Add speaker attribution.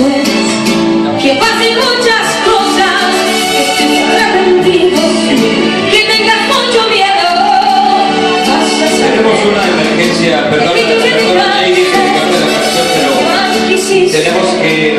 Speaker 1: que pasen muchas cosas, que que tengas mucho miedo. Tenemos una
Speaker 2: emergencia, perdón, perdón, ahí, la canción, pero
Speaker 1: tenemos
Speaker 2: que